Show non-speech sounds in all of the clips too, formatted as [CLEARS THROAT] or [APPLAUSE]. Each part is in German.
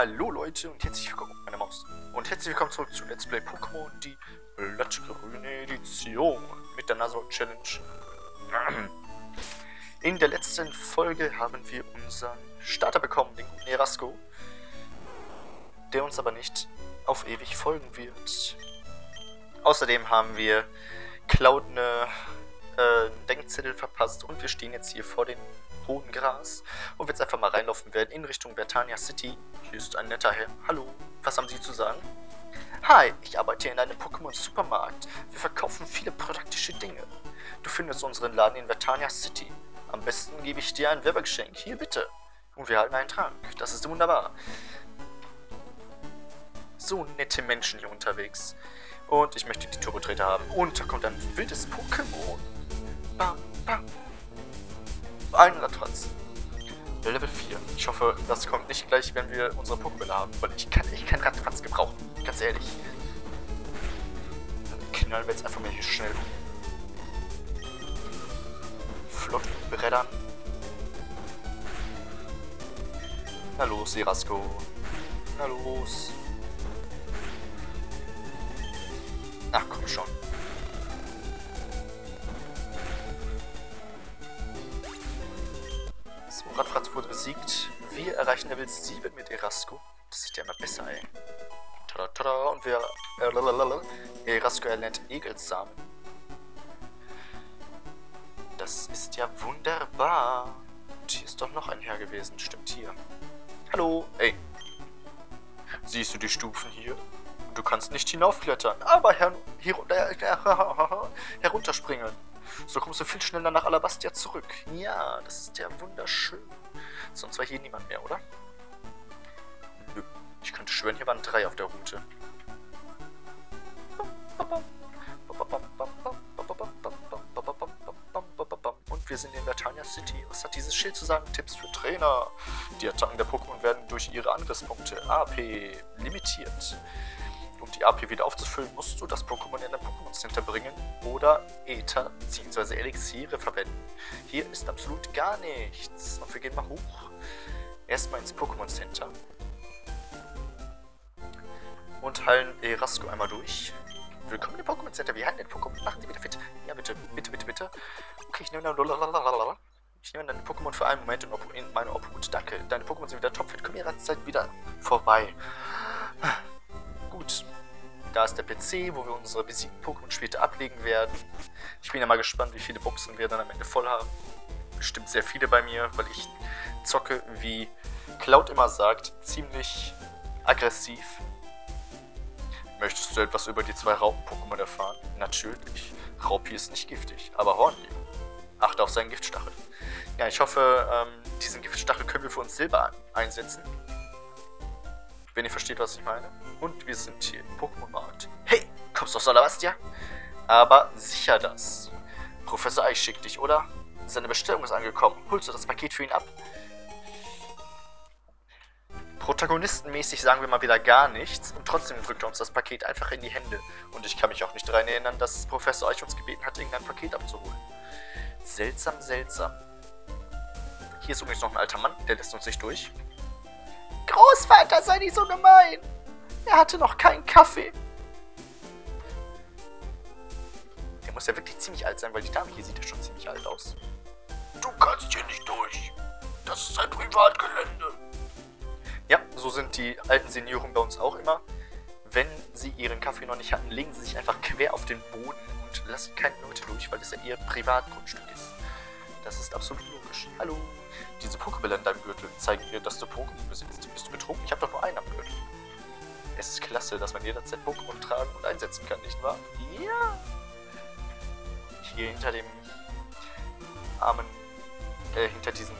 Hallo Leute und herzlich willkommen, meine Maus. Und herzlich willkommen zurück zu Let's Play Pokémon, die blattgrüne Edition mit der Nuzlocke Challenge. [CLEARS THROAT] In der letzten Folge haben wir unseren Starter bekommen, den guten Erasco, der uns aber nicht auf ewig folgen wird. Außerdem haben wir Cloud eine äh, Denkzettel verpasst und wir stehen jetzt hier vor dem hohen Gras und wir jetzt einfach mal reinlaufen werden in Richtung Bertania City. Hier ist ein netter Herr. Hallo, was haben Sie zu sagen? Hi, ich arbeite in einem Pokémon-Supermarkt. Wir verkaufen viele praktische Dinge. Du findest unseren Laden in Vertania City. Am besten gebe ich dir ein Werbegeschenk. Hier bitte. Und wir halten einen Trank. Das ist wunderbar. So nette Menschen hier unterwegs. Und ich möchte die Turbotreter haben. Und da kommt ein wildes Pokémon. Bam, bam. Ein Radfratz. Level 4. Ich hoffe, das kommt nicht gleich, wenn wir unsere Pokébälle haben, weil ich kann, ich kann Radfratz gebrauchen. Ganz ehrlich. Dann knallen wir jetzt einfach mal hier schnell flott brettern. Na los, Erasco. Na los. Ach komm schon. Besiegt. Wir erreichen Level 7 mit Erasco. Das sieht ja immer besser, ey. Tada, tada. Und wir... Äh, Erasco erlernt Egelsamen. Das ist ja wunderbar. Und hier ist doch noch ein Herr gewesen. Stimmt hier. Hallo. Ey. Siehst du die Stufen hier? Du kannst nicht hinaufklettern, aber her [LAUGHS] herunterspringen. So kommst du viel schneller nach Alabastia zurück. Ja, das ist ja wunderschön. Sonst war hier niemand mehr, oder? Nö. Ich könnte schwören, hier waren drei auf der Route. Und wir sind in Latania City. Was hat dieses Schild zu sagen? Tipps für Trainer. Die Attacken der Pokémon werden durch ihre Angriffspunkte AP limitiert. Die AP wieder aufzufüllen, musst du das Pokémon in ein Pokémon Center bringen oder Ether bzw. Elixiere verwenden. Hier ist absolut gar nichts. Und wir gehen mal hoch. Erstmal ins Pokémon Center. Und heilen Erasco einmal durch. Willkommen im Pokémon Center. Wir heilen den Pokémon. Machen Sie wieder fit. Ja, bitte, bitte, bitte, bitte. Okay, ich nehme dann... Ich nehme deine Pokémon für einen Moment in meine Obhut. Danke. Deine Pokémon sind wieder topfit. Komm Zeit wieder vorbei. Da ist der PC, wo wir unsere besiegten Pokémon später ablegen werden. Ich bin ja mal gespannt, wie viele Boxen wir dann am Ende voll haben. Bestimmt sehr viele bei mir, weil ich zocke, wie Cloud immer sagt, ziemlich aggressiv. Möchtest du etwas über die zwei Raupen-Pokémon erfahren? Natürlich. Raupi ist nicht giftig, aber Hornby. Achte auf seinen Giftstachel. Ja, ich hoffe, ähm, diesen Giftstachel können wir für uns selber einsetzen. Wenn ihr versteht, was ich meine. Und wir sind hier im Pokémon-Markt. Hey, kommst du aus Alabastia? Aber sicher das. Professor Eich schickt dich, oder? Seine Bestellung ist angekommen. Holst du das Paket für ihn ab? Protagonistenmäßig sagen wir mal wieder gar nichts und trotzdem drückt er uns das Paket einfach in die Hände. Und ich kann mich auch nicht daran erinnern, dass Professor Eich uns gebeten hat, irgendein Paket abzuholen. Seltsam, seltsam. Hier ist übrigens noch ein alter Mann, der lässt uns nicht durch. Großvater, sei nicht so gemein. Er hatte noch keinen Kaffee. Der muss ja wirklich ziemlich alt sein, weil die Dame hier sieht ja schon ziemlich alt aus. Du kannst hier nicht durch. Das ist ein Privatgelände. Ja, so sind die alten Senioren bei uns auch immer. Wenn sie ihren Kaffee noch nicht hatten, legen sie sich einfach quer auf den Boden und lassen keine Leute durch, weil es ja ihr Privatgrundstück ist. Das ist absolut logisch. Hallo. Diese Pokébälle in deinem Gürtel zeigen dir, dass du Pokémon besitzt. Bist du betrunken? Ich habe doch nur einen am Gürtel. Es ist klasse, dass man jederzeit Pokémon tragen und einsetzen kann, nicht wahr? Ja. Hier hinter dem armen, äh, hinter diesem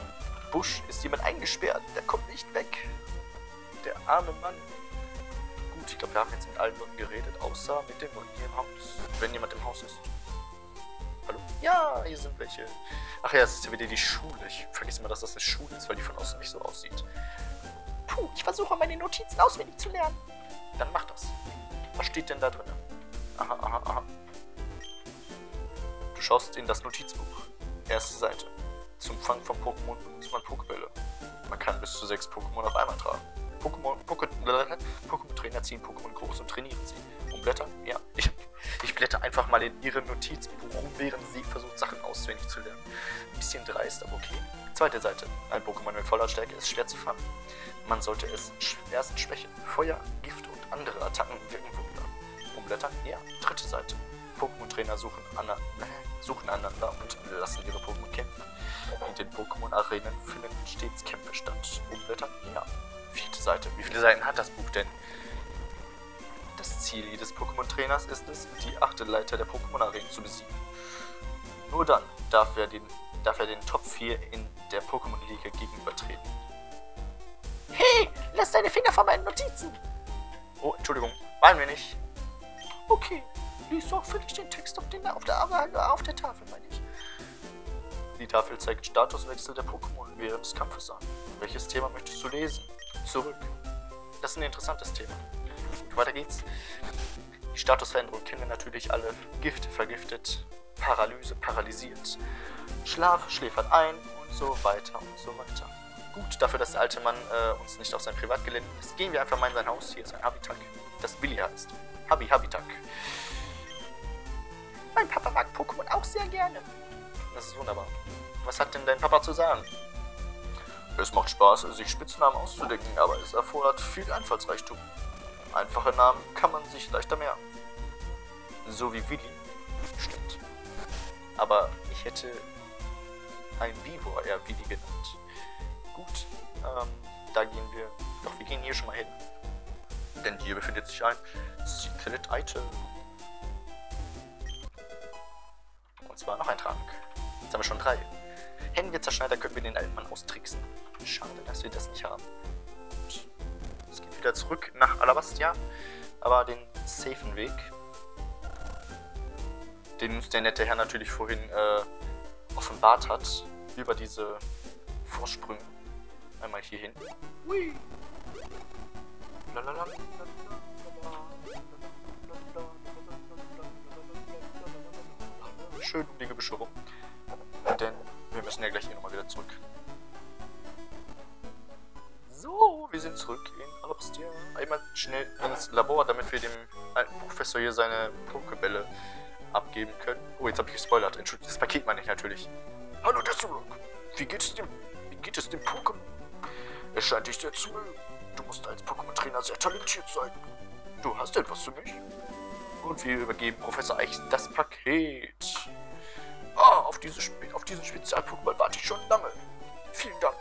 Busch ist jemand eingesperrt. Der kommt nicht weg. Der arme Mann. Gut, ich glaube, wir haben jetzt mit allen Leuten geredet, außer mit den Leuten hier im Haus. Wenn jemand im Haus ist. Ja, hier sind welche. Ach ja, es ist ja wieder die Schule. Ich vergesse immer, dass das eine Schule ist, weil die von außen nicht so aussieht. Puh, ich versuche meine Notizen auswendig zu lernen. Dann mach das. Was steht denn da drin? Aha, aha, aha. Du schaust in das Notizbuch. Erste Seite. Zum Fang von Pokémon benutzt man Pokebälle. Man kann bis zu sechs Pokémon auf einmal tragen. Pokémon, [LAUGHS] Pokémon Trainer ziehen Pokémon groß und trainieren sie. Umblättern? Ja. Ich, ich blätter einfach mal in ihre Notizbuch rum, während sie versucht, Sachen auswendig zu lernen. Ein bisschen dreist, aber okay. Zweite Seite. Ein Pokémon mit voller Stärke ist schwer zu fangen. Man sollte es erst schwächen. Feuer, Gift und andere Attacken wirken Wunder. Umblättern? Ja. Dritte Seite. Pokémon-Trainer suchen, [LAUGHS] suchen einander und lassen ihre Pokémon kämpfen. In den Pokémon-Arenen finden stets Kämpfe statt. Umblättern? Ja. Vierte Seite. Wie viele Seiten hat das Buch denn? Ziel jedes Pokémon-Trainers ist es, die achte Leiter der Pokémon-Arenen zu besiegen. Nur dann darf er den, darf er den Top 4 in der Pokémon-Liga gegenübertreten. Hey, lass deine Finger von meinen Notizen! Oh, Entschuldigung, meinen wir nicht. Okay, lies sorgfältig den Text auf, den, auf, der, auf der Tafel, meine ich. Die Tafel zeigt Statuswechsel der Pokémon während des Kampfes an. Welches Thema möchtest du lesen? Zurück. Das ist ein interessantes Thema. Weiter geht's. Die Statusveränderung kennen wir natürlich alle. Gift vergiftet, Paralyse paralysiert, Schlaf schläfert ein und so weiter und so weiter. Gut, dafür, dass der alte Mann äh, uns nicht auf sein Privatgelände lässt, gehen wir einfach mal in sein Haus. Hier ist ein Habitak, das Willi heißt. Habi Habitak. Mein Papa mag Pokémon auch sehr gerne. Das ist wunderbar. Was hat denn dein Papa zu sagen? Es macht Spaß, sich Spitznamen auszudenken, aber es erfordert viel Einfallsreichtum. Einfache Namen kann man sich leichter merken. So wie Willi. Stimmt. Aber ich hätte ein Vivor eher Willi genannt. Gut, ähm, da gehen wir. Doch, wir gehen hier schon mal hin. Denn hier befindet sich ein Secret Item. Und zwar noch ein Trank. Jetzt haben wir schon drei. Hätten wir Zerschneider, können wir den alten Mann austricksen. Schade, dass wir das nicht haben. Wieder zurück nach Alabastia, aber den safen Weg, den uns der nette Herr natürlich vorhin äh, offenbart hat, über diese Vorsprünge. Einmal hier hin. Schön um die Gebüsche rum. Denn wir müssen ja gleich hier nochmal wieder zurück. So, wir sind zurück in Alabastia. Einmal schnell ins Labor, damit wir dem alten Professor hier seine Pokebälle abgeben können. Oh, jetzt habe ich gespoilert. Entschuldigung, das Paket meine ich natürlich. Hallo, Deathrock. Wie geht es dem, wie geht es dem Pokémon? Es scheint dich sehr zu mögen. Du musst als Pokémon-Trainer sehr talentiert sein. Du hast etwas für mich. Und wir übergeben Professor Eich das Paket. Ah, auf, diese, auf diesen Spezial-Pokémon warte ich schon lange. Vielen Dank.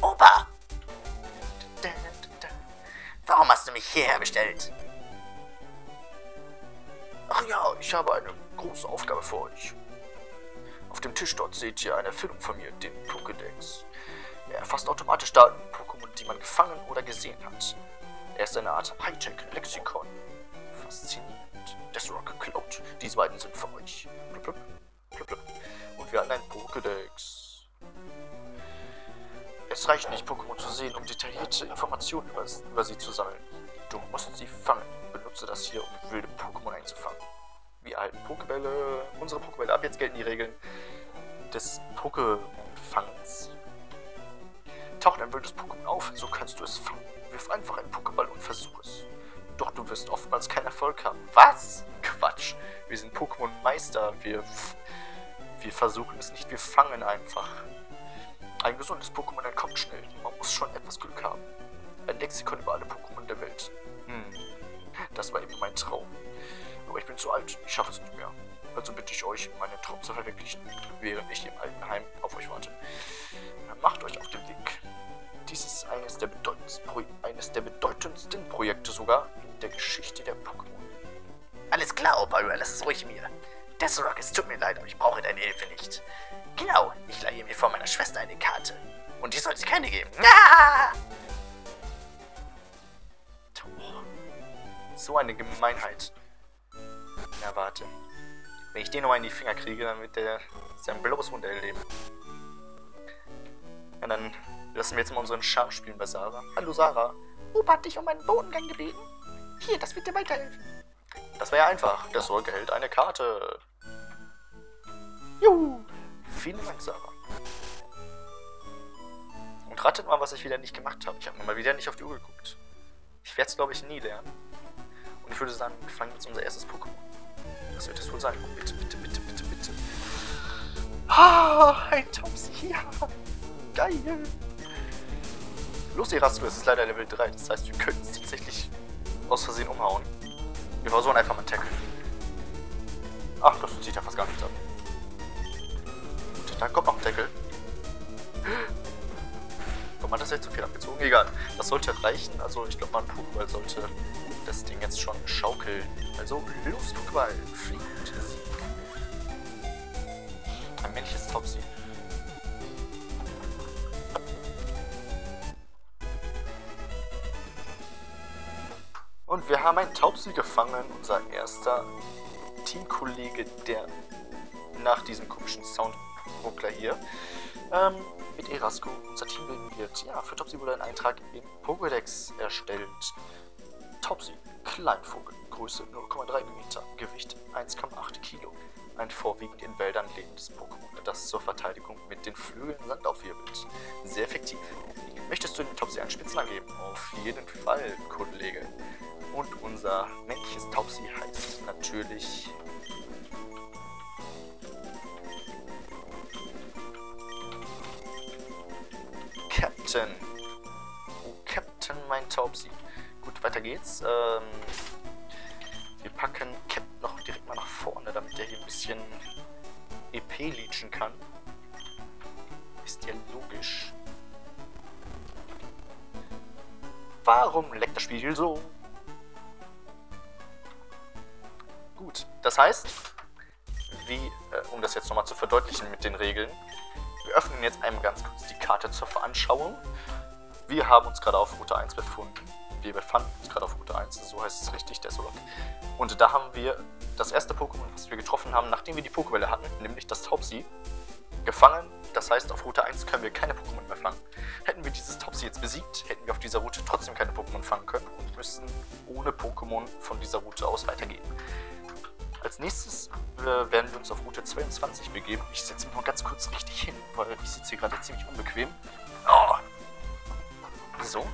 Opa! Warum hast du mich hierher bestellt? Ach ja, ich habe eine große Aufgabe für euch. Auf dem Tisch dort seht ihr eine Erfindung von mir, den Pokédex. Er erfasst automatisch Daten, Pokémon, die man gefangen oder gesehen hat. Er ist eine Art Hightech-Lexikon. Faszinierend. Deathrock Cloud. Diese beiden sind für euch. Blub, blub. Und wir hatten einen Pokédex. Es reicht nicht, Pokémon zu sehen, um detaillierte Informationen über, über sie zu sammeln. Du musst sie fangen. Benutze das hier, um wilde Pokémon einzufangen. Wir erhalten Pokébälle, unsere Pokébälle. Ab jetzt gelten die Regeln des Pokéfangs. Taucht ein wildes Pokémon auf, so kannst du es fangen. Wirf einfach einen Pokéball und versuch es. Doch du wirst oftmals keinen Erfolg haben. Was? Quatsch. Wir sind Pokémon-Meister. Wir, wir versuchen es nicht, wir fangen einfach. Ein gesundes Pokémon entkommt schnell. Man muss schon etwas Glück haben. Ein Lexikon über alle Pokémon der Welt. Hm. Das war eben mein Traum. Aber ich bin zu alt. Ich schaffe es nicht mehr. Also bitte ich euch, meinen Traum zu verwirklichen, während ich im alten Heim auf euch warte. Macht euch auf den Weg. Dies ist eines der, eines der bedeutendsten Projekte sogar in der Geschichte der Pokémon. Alles klar, Opa, lass es ruhig mir. Deathrock, es tut mir leid, aber ich brauche deine Hilfe nicht. Genau, ich leihe mir von meiner Schwester eine Karte. Und die soll es keine geben. [LAUGHS] Ah! So eine Gemeinheit. Na, warte. Wenn ich den nochmal in die Finger kriege, dann wird der sein blaues Wunder erleben. Ja, dann lassen wir jetzt mal unseren Charme spielen bei Sarah. Hallo, Sarah. Opa hat dich um einen Bodengang gebeten. Hier, das wird dir weiterhelfen. Das war ja einfach. Der Sorge hält eine Karte. Juhu. Vielen Dank, Sarah. Und ratet mal, was ich wieder nicht gemacht habe. Ich habe mal wieder nicht auf die Uhr geguckt. Ich werde es, glaube ich, nie lernen. Und ich würde sagen, wir fangen jetzt unser erstes Pokémon. Was wird das wohl sein? Bitte, bitte, bitte, bitte, bitte. Ah, ein Topsy, ja. Geil. Los, Erasto, es ist leider Level 3. Das heißt, wir könnten es tatsächlich aus Versehen umhauen. Wir versuchen einfach mal Tackle. Ach, das zieht ja fast gar nichts ab. Da kommt noch ein Tackle. Warum hat das jetzt so viel abgezogen? Egal. Das sollte reichen. Also ich glaube, mein Pokéball sollte das Ding jetzt schon schaukeln. Also los, Pokéball. Ein männliches Topsy. Und wir haben einen Taubsi gefangen, unser erster Teamkollege, der nach diesem komischen Soundruckler hier ähm, mit Erasco unser Team bilden wird. Ja, für Topsy wurde ein Eintrag im Pokédex erstellt. Topsy, Kleinvogel, Größe 0,3 Meter, Gewicht 1,8 Kilo. Ein vorwiegend in Wäldern lebendes Pokémon, das zur Verteidigung mit den Flügeln Sand aufwirbelt. Sehr effektiv. Möchtest du dem Topsy einen Spitznamen geben? Auf jeden Fall, Kollege. Und unser männliches Taubsi heißt natürlich... Captain. Oh, Captain, mein Taubsi. Gut, weiter geht's. Ähm, wir packen Captain noch direkt mal nach vorne, damit der hier ein bisschen EP leechen kann. Ist ja logisch. Warum leckt das Spiel so? Gut, das heißt, wie, äh, um das jetzt nochmal zu verdeutlichen mit den Regeln, wir öffnen jetzt einmal ganz kurz die Karte zur Veranschauung. Wir haben uns gerade auf Route 1 befunden. Wir befanden uns gerade auf Route 1, so heißt es richtig, Desolok. Und da haben wir das erste Pokémon, was wir getroffen haben, nachdem wir die Pokébälle hatten, nämlich das Taubsi, gefangen. Das heißt, auf Route 1 können wir keine Pokémon mehr fangen. Hätten wir dieses Taubsi jetzt besiegt, hätten wir auf dieser Route trotzdem keine Pokémon fangen können und müssten ohne Pokémon von dieser Route aus weitergehen. Als nächstes äh, werden wir uns auf Route 22 begeben. Ich setze mich mal ganz kurz richtig hin, weil ich sitze hier gerade ziemlich unbequem. Oh. So.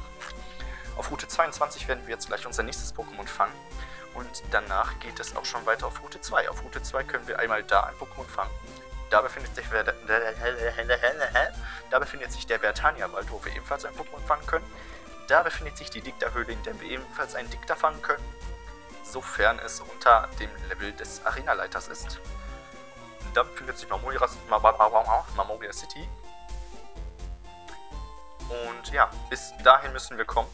Auf Route 22 werden wir jetzt gleich unser nächstes Pokémon fangen. Und danach geht es auch schon weiter auf Route 2. Auf Route 2 können wir einmal da ein Pokémon fangen. Da befindet sich, [LAUGHS] da befindet sich der Vertania-Wald, wo wir ebenfalls ein Pokémon fangen können. Da befindet sich die Dicta-Höhle, in der wir ebenfalls einen Dicta fangen können sofern es unter dem Level des Arenaleiters ist. Dann befindet sich Mamoria, Mamoria City. Und ja, bis dahin müssen wir kommen.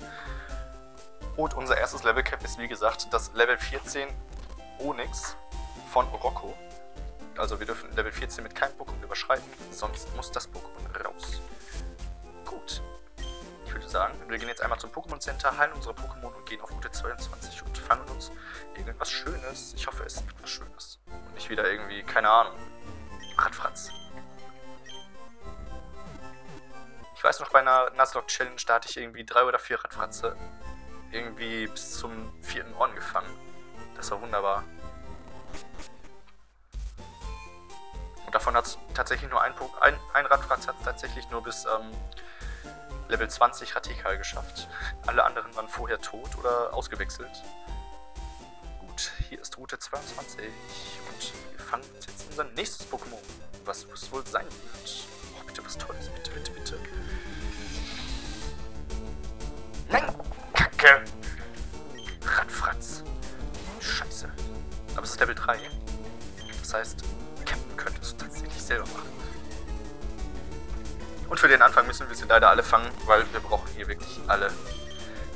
Und unser erstes Level Cap ist wie gesagt das Level 14 Onyx von Rocco. Also wir dürfen Level 14 mit keinem Pokémon überschreiten, sonst muss das Pokémon raus. Gut, würde sagen, wir gehen jetzt einmal zum Pokémon Center, heilen unsere Pokémon und gehen auf Route 22 und fangen uns irgendwas Schönes. Ich hoffe, es ist etwas Schönes. Und nicht wieder irgendwie, keine Ahnung, Radfratz. Ich weiß noch, bei einer Nuzlocke Challenge, da hatte ich irgendwie drei oder vier Radfratze irgendwie bis zum vierten Ohren gefangen. Das war wunderbar. Und davon hat es tatsächlich nur ein, ein, ein Radfratz hat tatsächlich nur bis ähm, Level 20 Radikal geschafft. Alle anderen waren vorher tot oder ausgewechselt. Gut, hier ist Route 22 und wir fangen jetzt unser nächstes Pokémon. Was es wohl sein wird. Oh, bitte was Tolles, bitte, bitte, bitte. Nein, Kacke! Radfratz. Scheiße. Aber es ist Level 3. Das heißt, Captain könnte es tatsächlich selber machen. Und für den Anfang müssen wir sie leider alle fangen, weil wir brauchen hier wirklich alle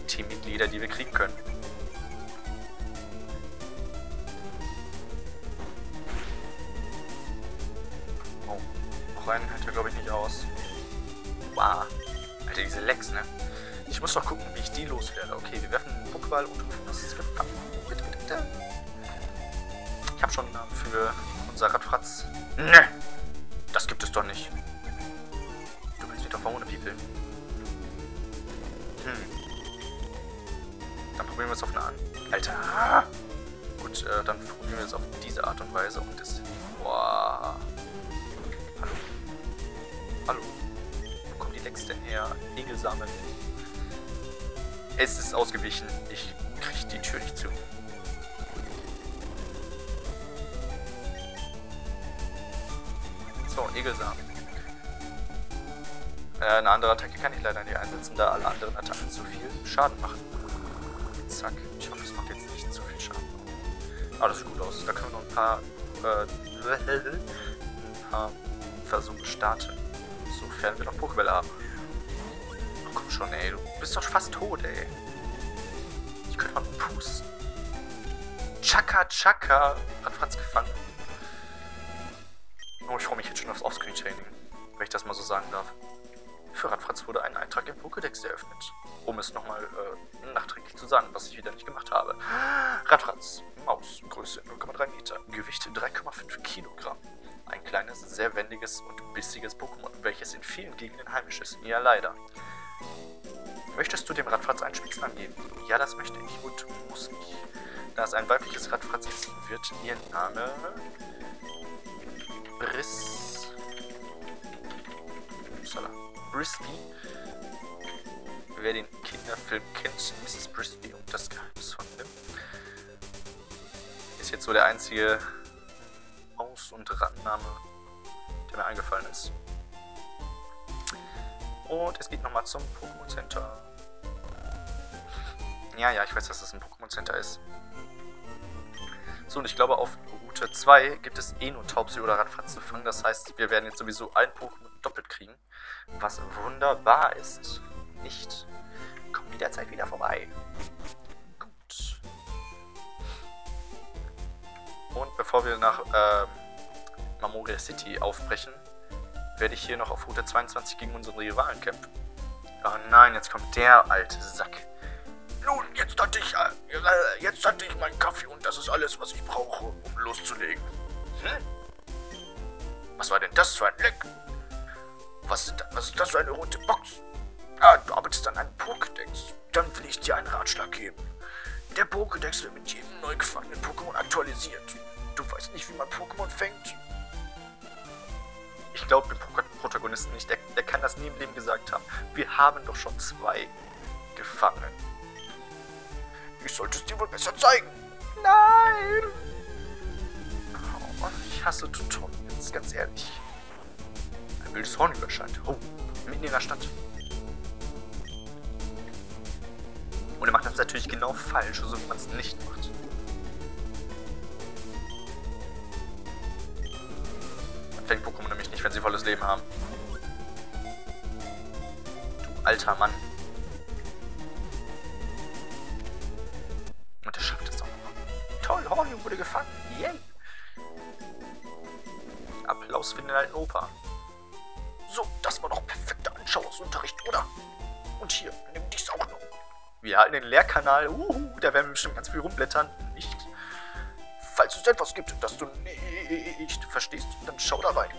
Teammitglieder, die wir kriegen können. Oh, noch einen hält er glaube ich nicht aus. Wow. Alter, diese Lecks, ne? Ich muss doch gucken, wie ich die loswerde. Okay, wir werfen einen Pokéball und hoffen, dass es gefangen. Ich habe schon einen Namen für unser Radfratz. Ne! Das gibt es doch nicht ohne People. Hm. Dann probieren wir es auf eine an. Alter! Gut, äh, dann probieren wir es auf diese Art und Weise und das. Boah. Hallo? Hallo? Wo kommen die Lecks denn her? her. Egelsamen. Es ist ausgewichen. Ich kriege die Tür nicht zu. So, Egelsamen. Äh, eine andere Attacke kann ich leider nicht einsetzen, da alle anderen Attacken zu viel Schaden machen. Zack. Ich hoffe, es macht jetzt nicht zu viel Schaden. Ah, das sieht gut aus. Da können wir noch ein paar, äh, [LAUGHS] ein paar Versuche starten. Sofern wir noch Pokébälle haben. Oh, komm schon, ey. Du bist doch fast tot, ey. Ich könnte mal pusten. Chaka Chaka. Hat Franz gefangen. Oh, ich freue mich jetzt schon aufs Offscreen-Chaining. Wenn ich das mal so sagen darf. Für Radfratz wurde ein Eintrag im Pokédex eröffnet. Um es nochmal äh, nachträglich zu sagen, was ich wieder nicht gemacht habe. Radfratz, Maus, Größe 0,3 Meter, Gewicht 3,5 Kilogramm. Ein kleines, sehr wendiges und bissiges Pokémon, welches in vielen Gegenden heimisch ist. Ja, leider. Möchtest du dem Radfratz einen Spitznamen angeben? Ja, das möchte ich und muss ich. Da es ein weibliches Radfratz ist, wird ihr Name Briss... Upsala. Brisby. Wer den Kinderfilm kennt, Mrs. Brisby und das Geheimnis von Nim. Ist jetzt so der einzige Maus- und Rattenname, der mir eingefallen ist. Und es geht nochmal zum Pokémon Center. Ja, ja, ich weiß, dass das ein Pokémon Center ist. So, und ich glaube, auf Route 2 gibt es eh nur Taubsi oder Radfratz zu fangen. Das heißt, wir werden jetzt sowieso ein Pokémon doppelt kriegen. Was wunderbar ist. Nicht. Kommt die derzeit wieder vorbei. Gut. Und bevor wir nach ähm, Mamoria City aufbrechen, werde ich hier noch auf Route 22 gegen unseren Rivalen kämpfen. Oh nein, jetzt kommt der alte Sack. Nun, jetzt hatte ich, äh, jetzt hatte ich meinen Kaffee und das ist alles, was ich brauche, um loszulegen. Hm? Was war denn das für ein Leck? Was ist, was ist das für eine rote Box? Ah, du arbeitest an einem Pokédex. Dann will ich dir einen Ratschlag geben. Der Pokédex wird mit jedem neu gefangenen Pokémon aktualisiert. Du weißt nicht, wie man Pokémon fängt? Ich glaube dem Protagonisten nicht. Der, der kann das nie im Leben gesagt haben. Wir haben doch schon zwei gefangen. Ich sollte es dir wohl besser zeigen. Nein! Oh, ich hasse jetzt ganz ehrlich. Wildes Horn überscheint. Oh, mitten in der Stadt. Und er macht das natürlich genau falsch, so wie man es nicht macht. Man fängt Pokémon nämlich nicht, wenn sie volles Leben haben. Du alter Mann. Und er schafft es auch noch. Toll, Hornio wurde gefangen. Den Lehrkanal. Uhu, da werden wir bestimmt ganz viel rumblättern. Nicht. Falls es etwas gibt, das du nicht verstehst, dann schau da rein.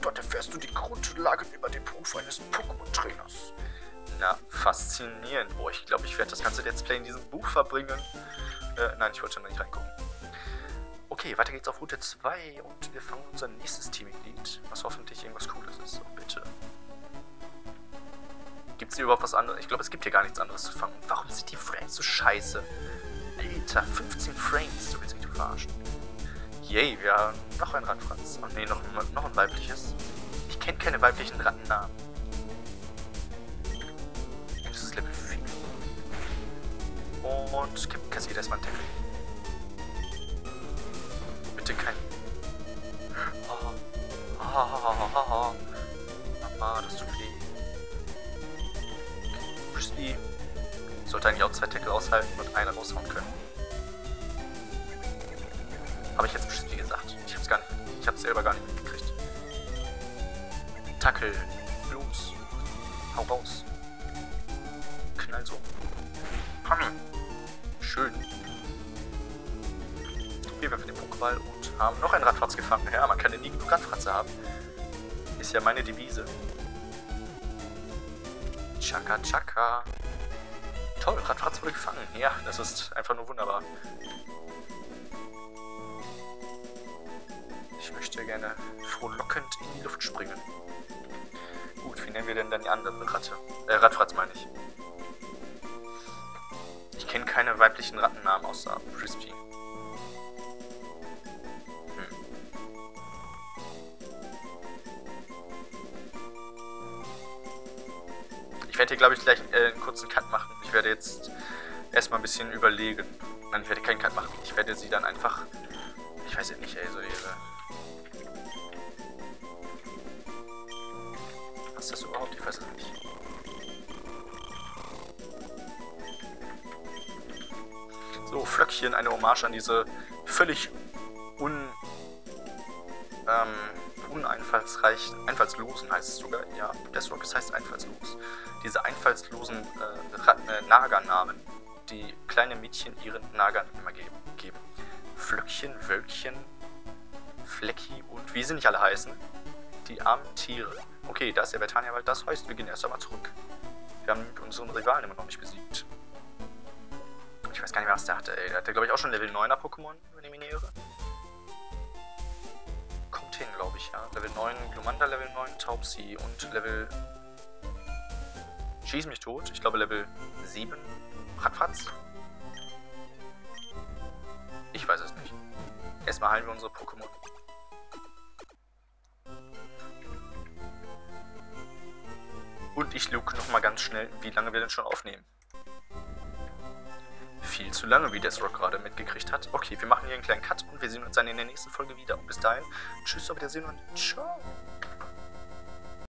Dort erfährst du die Grundlagen über den Beruf eines Pokémon-Trainers. Na, faszinierend. Boah, ich glaube, ich werde das ganze Let's Play in diesem Buch verbringen. Äh, nein, ich wollte noch nicht reingucken. Okay, weiter geht's auf Route 2 und wir fangen unser nächstes Teammitglied, was hoffentlich irgendwas Cooles ist. So, bitte. Gibt es hier überhaupt was anderes? Ich glaube, es gibt hier gar nichts anderes zu fangen. Warum sind die Frames so scheiße? Alter, 15 Frames. Du willst mich verarschen. Yay, wir haben noch ein Radfranz. Oh nee, noch, noch ein weibliches. Ich kenne keine weiblichen Rattennamen. Das ist Level 4. Und kassiert erstmal einen Tackle. Bitte kein... Oh, oh, oh, oh, oh. Mama, das tut weh. Crispy sollte eigentlich auch zwei Tackle aushalten und eine raushauen können. Habe ich jetzt Crispy gesagt? Ich hab's gar nicht. Ich hab's selber gar nicht mitgekriegt. Tackle. Los. Hau raus. Knall so. Komm. Schön. Wir werfen den Pokéball und haben noch einen Radfratz gefangen. Ja, man kann ja nie genug Radfratze haben. Ist ja meine Devise. Chaka Chaka. Toll, Radfratz wurde gefangen. Ja, das ist einfach nur wunderbar. Ich möchte gerne frohlockend in die Luft springen. Gut, nennen wir denn dann die andere Ratte? Äh, Radfratz meine ich. Ich kenne keine weiblichen Rattennamen außer Crispy. Werde hier, glaube ich, gleich äh, einen kurzen Cut machen. Ich werde jetzt erstmal ein bisschen überlegen. Nein, ich werde keinen Cut machen. Ich werde sie dann einfach... Ich weiß ja nicht, ey, so ihre... Was ist das überhaupt? Ich weiß es nicht. So, Flöckchen, eine Hommage an diese völlig un... Ähm, uneinfallsreichen, einfallslosen heißt es sogar, ja, Deathrock, es heißt einfallslos. Diese einfallslosen äh, äh, Nagernamen, die kleine Mädchen ihren Nagern immer geben. geben. Flöckchen, Wölkchen, Flecki und wie sie nicht alle heißen. Die armen Tiere. Okay, da ist der Vertania-Wald, das heißt, wir gehen erst einmal zurück. Wir haben unseren Rivalen immer noch nicht besiegt. Ich weiß gar nicht mehr, was der hatte, ey. Der hatte, glaube ich, auch schon Level 9er Pokémon, wenn ich mich nicht. Ja. Level 9 Glumanda, Level 9 Taubsi und Level... Schieß mich tot. Ich glaube Level 7 Radfatz. Ich weiß es nicht. Erstmal heilen wir unsere Pokémon. Und ich look nochmal ganz schnell, wie lange wir denn schon aufnehmen. Viel zu lange, wie Deathrock gerade mitgekriegt hat. Okay, wir machen hier einen kleinen Cut und wir sehen uns dann in der nächsten Folge wieder. Bis dahin, tschüss, auf Wiedersehen und ciao.